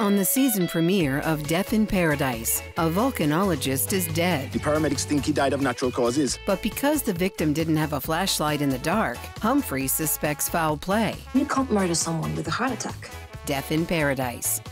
On the season premiere of Death in Paradise, a volcanologist is dead. The paramedics think he died of natural causes. But because the victim didn't have a flashlight in the dark, Humphrey suspects foul play. You can't murder someone with a heart attack. Death in Paradise.